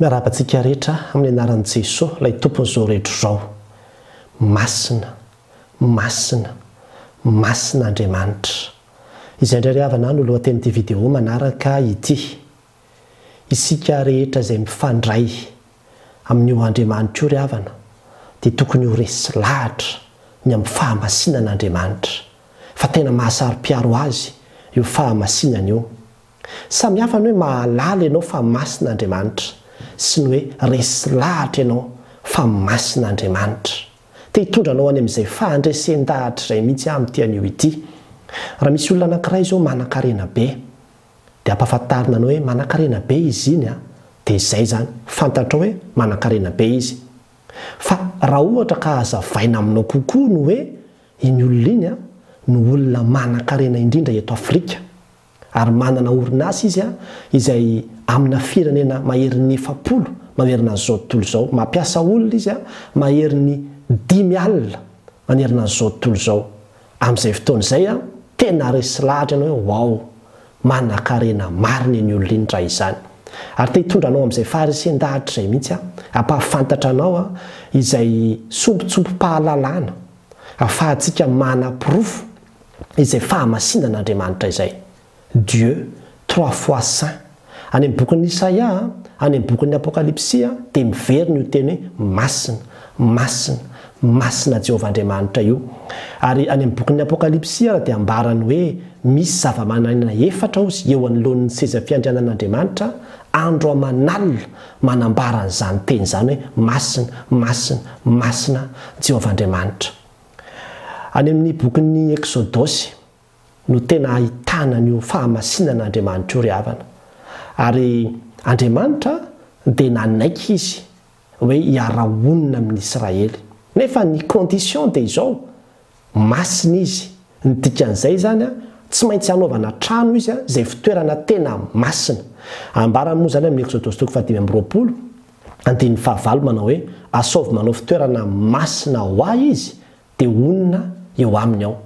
Miarahaba antsika rehetra amin'ny anaran'i Jesoa ilay Tompon'izao rehetra izao. Masina, Masina, Masina Andriamanitra. Izay indray ry havana no lohatenin'ity video manaraka ity. Isika rehetra izay mifandray amin'io Andriamanitra io ry havana dia tokony ho resy lahatra ny amin'ny fahamasinan'Andriamanitra fa tena mahasaro-piaro Azy io fahamasinany io. Samy hafa ny hoe mahalala ianao fa masina Andriamanitra sy ny hoe resy lahatra ianao fa masina Andriamanitra. Te hitondra anao any amin'izay fahandresen-dahatra izay mihitsy aho amin'ity anio ity. Raha misy olona anankiray izao manan-karena be, dia ampahafantarina anao hoe manan-karena be izy iny an, dia izay izany, fantatrao hoe manan-karena be izy. Fa raha ohatra ka hazavaina aminao kokoa ny hoe iny olona iny an no olona manan-karena indrindra eto Afrika, ary manana orinasa izy izay amina firenena maherin'ny efapolo manerana an'izao tontolo izao, mampiasa olona izy maherin'ny dimy alina manerana an'izao tontolo izao, amin'izay fotoana izay aho tena resy lahatra ny hoe waoo, manankarena marina iny olona iny raha izany. Ary te hitondra anao amin'izay faharesen-dahatra izay mihitsy aho, hampahafantatra anao izay sombintsombim-pahalalana ahafahantsika manaporofo izay fahamasinana Andriamanitra izay, Dieu, trois fois saint. Any amin'ny bokin'i Isaia, any amin'ny bokin'ny Apokalypsia dia miverina io teny hoe masina, masina, masina Jehovah Andriamanitra io. Ary any amin'ny bokin'ny Apokalypsia ary dia ambarany hoe misy zavamananaina efatra ozy eo anoloan'ny seza fiandrianan'Andriamanitra andro aman'alina manambara an'izany teny izany hoe masina, masina, masina Jehovah Andriamanitra. Any amin'ny bokin'ny Eksodosy no tena ahitana an'io fahamasinana Andriamanitra io ry havana. Ary Andriamanitra dia nanaiky izy hoe hiara-honina amin'ny Israely. Nefa ny condition dia izao, masina izy, ny dikan'izay izany tsy maintsy hanaovana trano izy izay fitoerana tena masina. Ambarany moa izany amin'ny Eksodosy toko fahadimy amby roapolo. Andininy fahavalo manao hoe, Asaovy manao fitoerana masina ho ahy izy, dia honina eo aminy aho.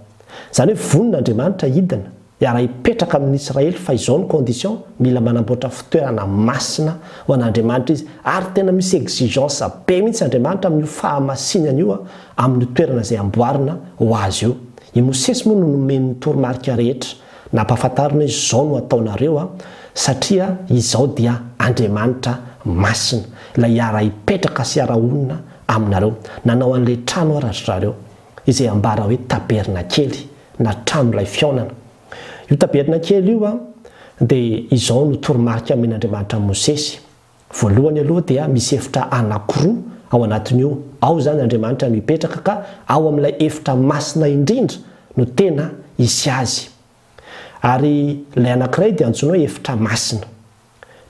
Izany hoe vonona Andriamanitra hidina, hiara-hipetraka amin' ny Israely fa izao ny condition, mila manamboatra fitoerana masina ho an' Andriamanitra izy. Ary tena misy exigence be mihitsy Andriamanitra amin' io fahamasinany io amin' io toerana izay amboarina ho azy io. I Mosesy moa no nomeny ny toromarika rehetra. Nampahafantarina hoe izao no hataonareo a, satria izaho dia Andriamanitra masina, ilay hiara-hipetraka sy hiara-honina aminareo. Nanao an'ilay trano aho ry zareo, izay ambara hoe tabernakely, na tranolay fihaonana. Io tabernakely io dia izao no toromarika omen'Andriamanitra an'i Mosesy, Voalohany aloha dia misy efitra anankiroa ao anatin'io, ao izany Andriamanitra no hipetraka ka ao amin'ilay efitra masina indrindra no tena hisy Azy. Ary ilay anankiray dia antsoina hoe efitra masina.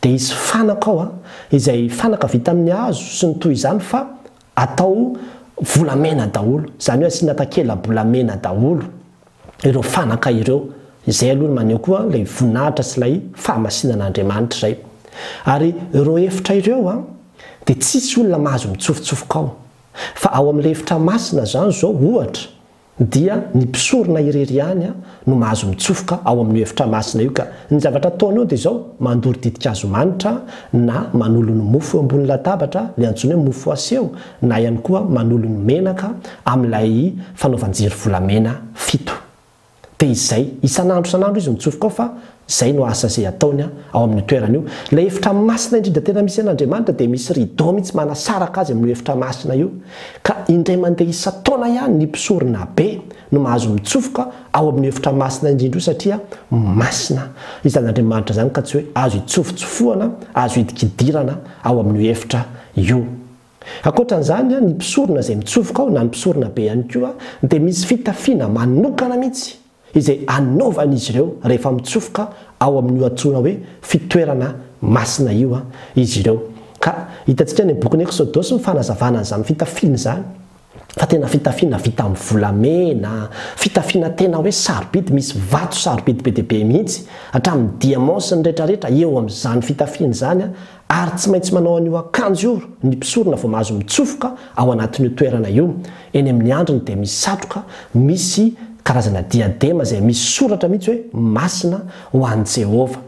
Dia hisy fanaka ao, izay fanaka vita amin'ny hazo sy ny toy izany fa atao volamena daholo, izany hoe asiana takela-bolamena daholo ireo fanaka ireo, izay aloha no maneho koa ilay voninahitra sy ilay fahamasinana Andriamanitra izay. Ary ireo efitra ireo dia tsisy olona mahazo mitsofotsofoka ao. Fa ao amin'ilay efitra masina izany izao, ohatra, dia ny mpisorona irery ihany no mahazo mitsofoka ao amin'io efitra masina io ka ny zavatra ataony eo dia izao, mandoro ditin-kazo manitra na manolo ny mofo eo ambony latabatra, ilay antsoina hoe mofo aseho, na ihany koa manolo ny menaka amin'ilay fanaovan-jiro volamena fito. Dia izay, isan'andro isan'andro izy mitsofoka ao fa Izay no asa izay ataony ao amin'io toerana io. Ilay efitra masina indrindra tena misy an'Andriamanitra dia misy rideau mihitsy manasaraka azy amin'io efitra masina io, ka indray mandeha isan-taona ihany ny mpisorona be no mahazo mitsofoka ao amin'io efitra masina indrindra io satria masina izan'Andriamanitra izany ka tsy hoe azo itsofotsofohana, azo hidikidirana ao amin'io efitra io. Ankoatran'izany, ny mpisorona izay mitsofoka ao na ny mpisorona be ihany koa dia misy fitafiana manokana mihitsy izay anaovan'izy ireo rehefa mitsofoka ao amin'io antsoina hoe fitoerana masina io izy ireo. Ka hitantsika any amin'ny bokin'ny Eksodosy ny fanazavana an'izany fitafiana izany, fa tena fitafiana vita amin'ny volamena, fitafiana tena hoe sarobidy, misy vato sarobidy be dia be mihitsy, hatramin'ny diamants sy ny rehetrarehetra eo amin'izany fitafiana izany. ary tsy maintsy manao an'io akanjo io ny mpisorona vao mahazo mitsofoka ao anatin'io toerana io, eny amin'ny andriny dia misy satroka misy karazana diadema izay misy soratra mihitsy hoe masina ho an'i Jehovah.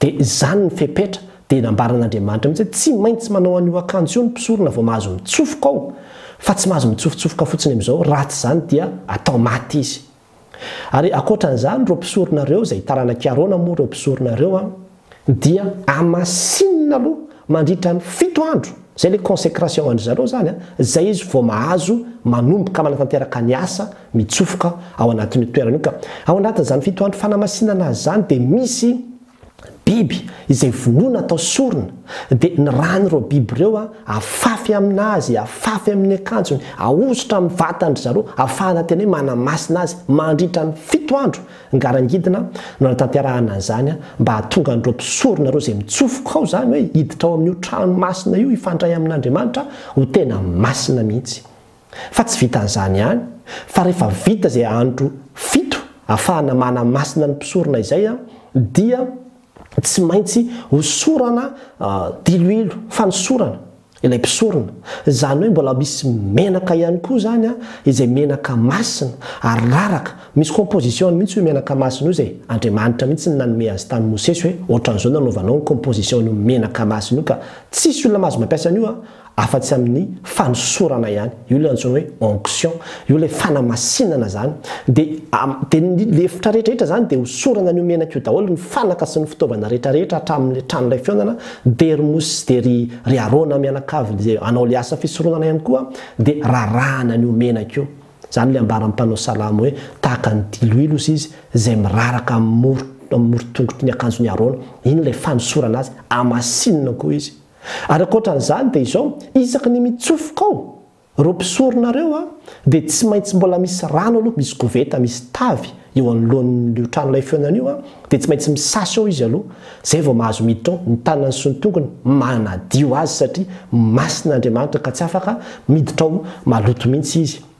Dia izany ny fepetra, dia nambaran'Andriamanitra mihitsy hoe tsy maintsy manao an'io akanjo io ny mpisorona vao mahazo mitsofoka ao, fa tsy mahazo mitsofotsofoka fotsiny amin'izao, raha tsy izany dia atao maty izy. Ary ankoatran'izany, ireo mpisorona ireo, izay taranak'i Arona moa ireo mpisorona ireo an, dia hamasinina aloha mandritra ny fito andro, izay ilay consécration an-dry zareo izany an, izay izy vao mahazo manomboka manatanteraka ny asa mitsofoka ao anatin'io toerana io. Ka ao anatin'izany fito andro fanamasinana azy izany dia misy biby izay vonoina atao sorona, dia ny ran'ireo biby ireo afafy amin'azy, afafy amin'ny akanjony, ahosotra amin'ny vatan'dry zareo afahana tena hoe manamasina azy mandritra ny fito andro, ngarangidina no anatanterahana an'izany mba hahatonga an'ireo mpisorona ireo izay mitsofoka ao izany hoe hiditra ao amin'io trano masina io hifandray amin'Andriamanitra ho tena masina mihitsy. Fa tsy vitan'izany ihany, fa rehefa vita izay andro fito afahana manamasina ny mpisorona izay dia tsy maintsy hosorana diloilo fanosorana ilay mpisorona, izany hoe mbola misy menaka ihany koa izany izay menaka masina ary raraka, misy composition-ny mihitsy io menaka masina io izay Andriamanitra mihitsy no nanome azy tamin'i Mosesy hoe ohatran'izao nanaovanao ny composition-n'io menaka masina io ka tsisy olona mahazo mampiasa an'io afa-tsy amin'ny fanosorana ihany, io ilay antsoina hoe onction, io ilay fanamasinana izany, dia dia ny lefitra rehetrarehetra izany dia hosorana an'io menaka io daholo, ny fanaka sy ny fitaovana rehetrarehetra hatramin'ilay tranolay fihaonana, dia ry Mosy dia ry ry Arona mianakavy izay hanao ilay asa fisoronana ihany koa dia rarahana an'io menaka io, izany ilay ambaran'ny mpanao salamo hoe tahaka ny diloilo sy izy izay miraraka amin'ny moro amin'ny morontongotry ny akanjon'i Arona, iny ilay fanosorana azy, hamasinina koa izy. Ary ankoatran'izany dia izao, isaky ny mitsofoka ao ireo mpisorona ireo dia tsy maintsy mbola misy rano aloha, misy koveta misy tavy eo anoloan'io trano ilay fionany io, dia tsy maintsy misasa eo izy aloha, izay vao mahazo miditra ao, ny tanany sy ny tongony manadio azy satria masina Andriamanitra ka tsy afaka miditra ao maloto mihitsy izy.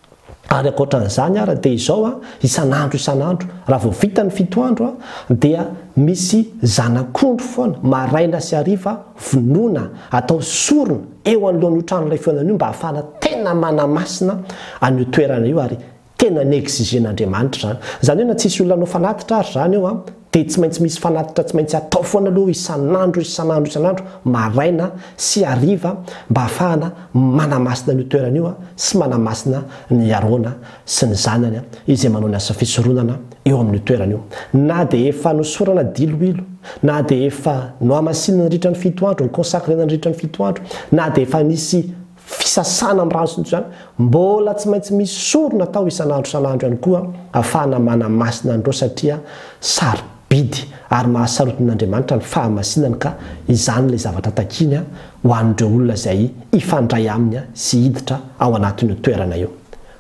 Ary ankoatran'izany ary dia izao an, isan'andro isan'andro, raha vao vita ny fito andro an, dia misy zanak'ondry foana, maraina sy hariva, vonoina, atao sorona, eo anoloan'io tranolay fihaonana io mba hahafahana tena manamasina an'io toerana io ary tena ni-exiger-n'Andriamanitra izany. Izany hoe na tsisy olona hanao fanatitra ary izany eo an, Dia tsy maintsy misy fanatitra tsy maintsy atao foana aloha isan'andro isan'andro isan'andro maraina sy hariva mba hahafahana manamasina an'io toerana io sy manamasina ny Harona sy ny zanany izay manao ny asa fisoronana eo amin'io toerana io. Na dia efa nosorana diloilo, na dia efa nohamasinina nandritra ny fito andro, niconsacrer-na nandritra ny fito andro, na dia efa nisy. fisasana amin'ny rano sy ny tsy izany, mbola tsy maintsy misy sorona atao isan'andro isan'andro ihany koa ahafahana manamasina an'ireo satria sarobidy ary mahasarotin'Andriamanitra ny fahamasinany ka izany ilay zavatra takiany ho an'ireo olona izay hifandray aminy sy hiditra ao anatin'io toerana io.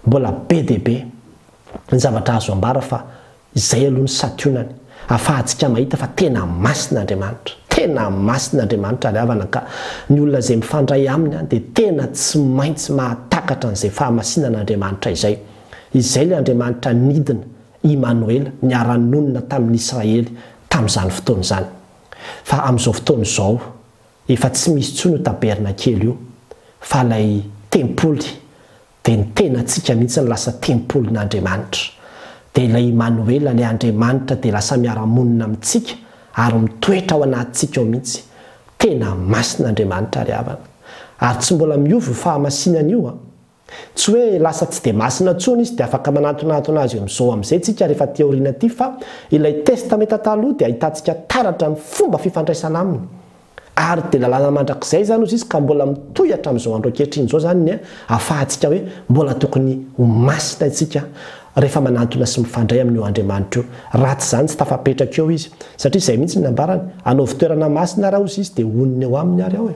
Mbola be dia be ny zavatra azo ambara fa Izay aloha ny sationany, afahantsika mahita fa tena masina Andriamanitra. Tena masina Andriamanitra ry havana ka ny olona izay mifandray Aminy dia tena tsy maintsy mahatakatra an'izay fahamasinan'Andriamanitra izay. Izay ilay Andriamanitra nidina, Imanoela, niara-nonina tamin'ny Israely tamin'izany fotoana izany. Fa amin'izao fotoana izao, efa tsy misy intsony io tabernakely io, fa ilay tempoly, Dia ny tenantsika mihitsy no lasa tempolin'Andriamanitra. Dia ilay Imanoela, ilay Andriamanitra dia lasa miara-monina amintsika ary mitoetra ao anatintsika ao mihitsy. Tena masina Andriamanitra ry havana. Ary tsy mbola miova io fahamasinany io an. Tsy hoe lasa tsy dia masina intsony izy dia afaka manantonantona azy amin'izao amin'izay tsika rehefa aty aoriana aty fa ilay Testamenta Taloha dia ahitantsika taratra ny fomba fifandraisana aminy. Ary dia lalàna mandrakizay izany hozy izy ka mbola mitohy hatramin'izao andro ankehitriny izao izany ny ahafahantsika hoe mbola tokony ho masina isika rehefa manantona sy mifandray amin'io Andriamanitra io. Raha tsy izany tsy tafapetraka eo izy. Satria izay mihitsy ny ambarany, anaovy toerana masina ary aho hozy izy dia honina eo aminy ary aho e.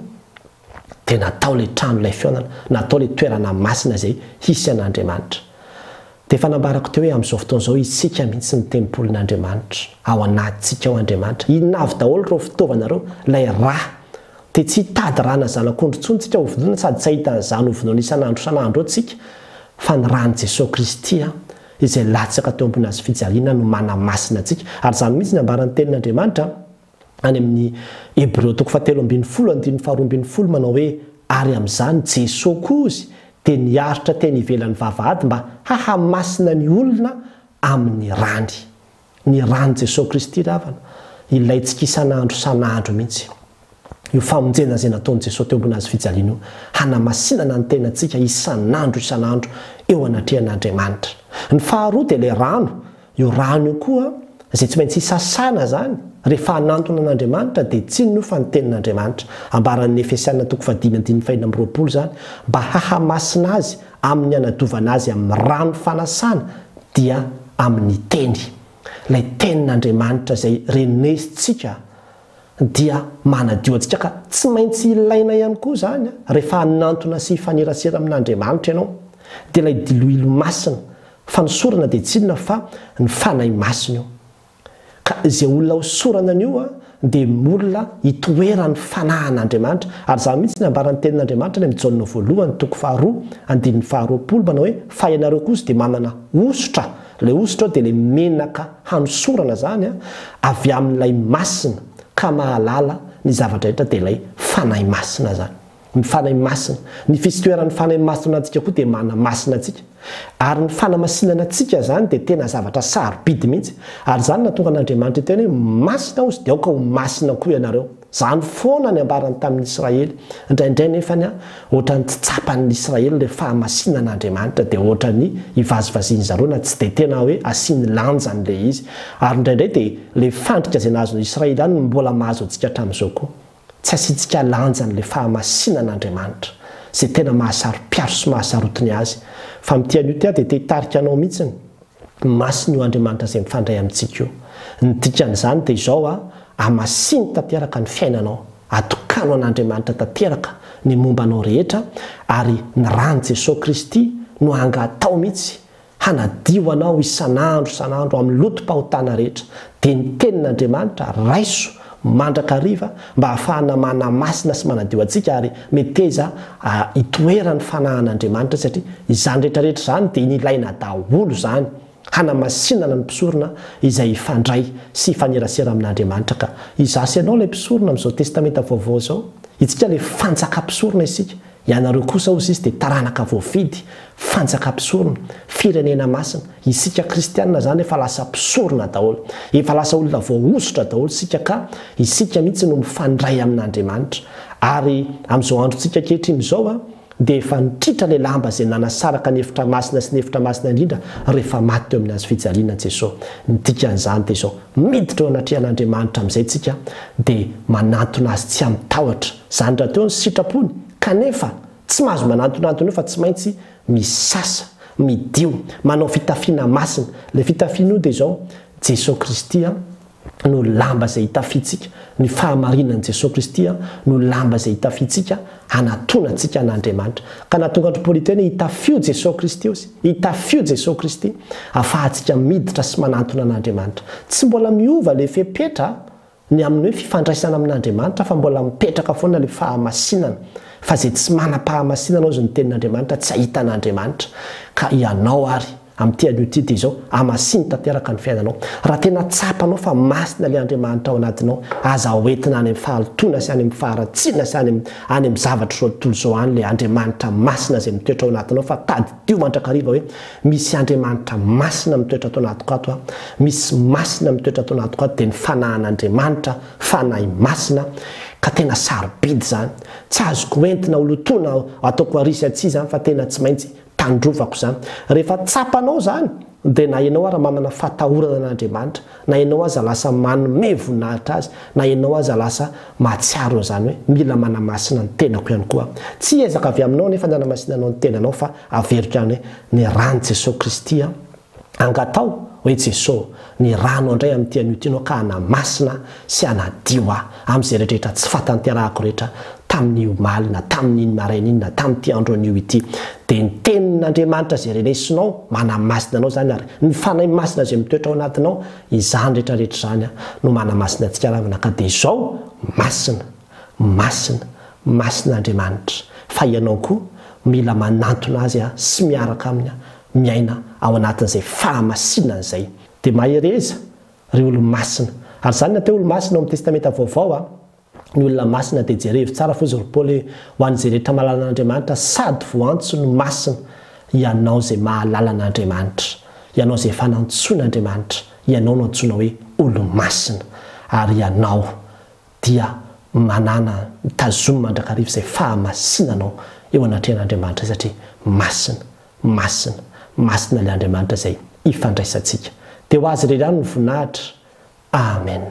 Dia natao ilay trano ilay fihaonana, natao ilay toerana masina izay hisy an'Andriamanitra. Dia efa nambarako teo hoe amin'izao fotoana izao isika mihitsy ny tempolin'Andriamanitra, ao anatintsika ao Andriamanitra, inona avy daholo ireo fitaovana ireo, ilay ra, dia tsy hitady rana zanak'ondry intsony tsika hovonoina sady tsy hahita an'izany hovonoina isan'andro isan'andro eo tsika, fa ny ran'i Jesoa Kristy izay latsaka teo ambony hazofijaliana no manamasina antsika, ary izany mihitsy ny ambaran'ny tenin'Andriamanitra, Any amin'ny Hebreo toko fahatelo ambin'ny folo andininy faharoa ambin'ny folo manao hoe, Ary amin'izany Jeso kozy dia niaritra teny ivelan'ny vavahady mba hahamasina ny olona amin'ny rany. Ny ran'i Jeso Kristy ry havana, ilaintsika isan'andro isan'andro mihitsy. Io famonjena izay nataon'i Jeso teo ambony hazofijaliana io, hanamasinana ny tenantsika isan'andro isan'andro eo anatrehan'Andriamanitra. Ny faharoa dia ilay rano Io rano io koa izay tsy maintsy sasana zany rehefa hanantona an'Andriamanitra dia tsinona io fa ny tenin'Andriamanitra, ambaran'ny Efesiana toko fahadimy andininy fahena amby roapolo zany, mba hahamasina azy amin'ny hanadiovana azy amin'ny rano fanasana dia amin'ny teny, ilay tenin'Andriamanitra izay renesitsika dia manadio antsika ka tsy maintsy ilaina ihany koa izany rehefa hanantona sy hifanerasera amin'Andriamanitra ianao. Dia ilay diloilo masina fanosorana dia tsy inona fa ny Fanahy Masina io. Ka izay olona hosorana an'io dia olona itoeran'ny Fanahin'Andriamanitra ary izany mihitsy no ambaran'ny tenin'Andriamanitra any amin'ny Jaona voalohany toko faharoa andininy faharoapolo manao hoe, Fa ianareo kosa dia manana hosotra, ilay hosotra dia ilay menaka hanosorana izany avy amin'ilay Masina ka mahalala ny zavatra rehetra dia ilay Fanahy Masina izany. Ny Fanahy Masina. Ny fisitoeran'ny Fanahy Masina amintsika koa dia manamasina antsika. Ary ny fanamasinana antsika izany dia tena zavatra sarobidy mihitsy. Ary izany no nahatonga an'Andriamanitra hiteny hoe, Masina Aho sy dia aoka ho masina koa ianareo. Izany foana ny ambarany tamin'ny Israely. Indraindray nefa ny ohatran'ny tsy tsapan'ny Israely ilay fahamasinan'Andriamanitra dia ohatran'ny ivazivaziany zareo na tsy dia tena hoe asiany lanjany ilay izy. Ary indraindray dia ilay fandrika izay nahazo'ny Israely ihany no mbola mahazo antsika hatramin'izao koa. Tsy asiantsika lanjany ilay fahamasinan'Andriamanitra, izay tena mahasaro-piaro sy mahasaroty ny Azy. Fa amin'ity anio ity aho dia te hitarika anao mihitsy ny. Ho masina io Andriamanitra izay mifandray amintsika io. Ny dikan'izany dia izao a, amasino tanteraka ny fiainanao, atokano an'Andriamanitra tanteraka ny momba anao rehetra, ary ny ran'i Jesoa Kristy no hangatao mihitsy hanadio anao isan'andro isan'andro amin'ny lotom-pahotana rehetra. Dia ny tenin'Andriamanitra, raiso mandrakariva mba hahafahana manamasina sy manadio antsika ary meteza hitoeran'ny fanahan'Andriamanitra satria izany rehetra rehetra izany dia nilaina daholo izany hanamasinana ny mpisorona izay hifandray sy hifanerasera amin'Andriamanitra ka izaho sy ianao ilay mpisorona amin'izao testamenta vaovao izao, itsika ilay fanjaka mpisorona isika. Ianareo kosa, hoy Izy, dia taranaka voafidy, fanjaka mpisorona, firenena masina. Isika kristiana izany efa lasa mpisorona daholo. Efa lasa olona voahosotra daholo isika ka isika mihitsy no mifandray amin'Andriamanitra. Ary amin'izao androntsika ankehitriny izao dia efa nitritra ilay lamba izay nanasaraka ny efitra masina sy ny efitra masina indrindra rehefa maty teo amin'ny hazo fijaliana Jesoa. Ny dikan'izany dia izao, miditra eo anatrehan'Andriamanitra amin'izay isika dia manantona Azy tsy amin-tahotra. Izany rahateo ny sitrapony, kanefa, tsy mahazo manantonantona io fa tsy maintsy misasa, midio, manao fitafiana masina. Ilay fitafiana io dia izao, Jesoa Kristy no lamba izay itafiantsika, ny fahamarinan'i Jesoa Kristy no lamba izay itafiantsika, hanatona antsika an'Andriamanitra. Ka na tonga andro poly tena, itafio Jesoa Kristy ozy, itafio Jesoa Kristy, afahantsika miditra sy manantona an'Andriamanitra. Tsy mbola miova ilay fepetra Ny amin'ny hoe fifandraisana amin'Andriamanitra fa mbola mipetraka foana ilay fahamasinana, fa izay tsy manam-pahamasinana hozy ny tenin'Andriamanitra tsy hahita an'Andriamanitra, ka ianao ary amin'ity anio ity dia izao, hamasino tanteraka ny fiainanao. Raha tena tsapanao fa masina ilay Andriamanitra ao anatinao, aza hoentina any amin'ny fahalotoana sy any amin'ny faharatsiana sy any amin'ny any amin'ny zavatr'izao tontolo izao any ilay Andriamanitra masina izay mitoetra ao anatinao fa tady Diovy mandrakariva hoe misy Andriamanitra masina mitoetra ato anatiko ato a, misy masina mitoetra ato anatiko ato dia ny fanahan'Andriamanitra, fanahy masina, ka tena sarobidy izany, tsy azoko hoentina ho lotoina ataoko arisy atsy izany fa tena tsy maintsy tandrovako izany, rehefa tsapanao izany dia na ianao ara manana fatahorana an'Andriamanitra Na ianao aza lasa manome voninahitra azy, na ianao aza lasa mahatsiaro an'izany hoe mila manamasina ny tenako ihany koa aho. Tsy ezaka avy aminao anefa ny hanamasinanao ny tenanao fa averiko ihany hoe ny ran'i Jesoa Kristy aho. Angataho hoe Jesoa, ny rano handray amin'ity anio ity ianao ka hanamasina ahy sy hanadio ahy. Amin'izay rehetra tsy fatanterahako rehetra tamin'ny omaly na tamin'iny maraina iny na tamin'ity andro anio ity, dia ny Tenin'Andriamanitra izay renesinao, manamasina anao izany, ary ny Fanahy Masina izay mitoetra ao anatinao, izany rehetra rehetra izany no manamasina antsika ravina, ka dia izao, Masina, Masina, Masina Andriamanitra, fa ianao koa mila manantona Azy sy miaraka Aminy miaina ao anatin'izay fahamasinany izay. Dia mahereza Ry olo-masina. Ary izany nateo olo-masina ao amin'ny Testamenta Vaovao a! Ny olona masina dia jerevo. Tsara fo izao ry Paoly hoe, Ho an'izay rehetra mahalala an'Andriamanitra sady voantso ny masina, ianao izay mahalala an'Andriamanitra, ianao izay efa nantsoin'Andriamanitra, ianao no antsoina hoe olo-masina. Ary ianao dia manana, mitazomy mandrakariva izay fahamasinanao eo anatrehan'Andriamanitra satria masina. Masina, Masina ilay Andriamanitra izay ifandraisantsika. Dia ho Azy irery ihany ny voninahitra. Amen.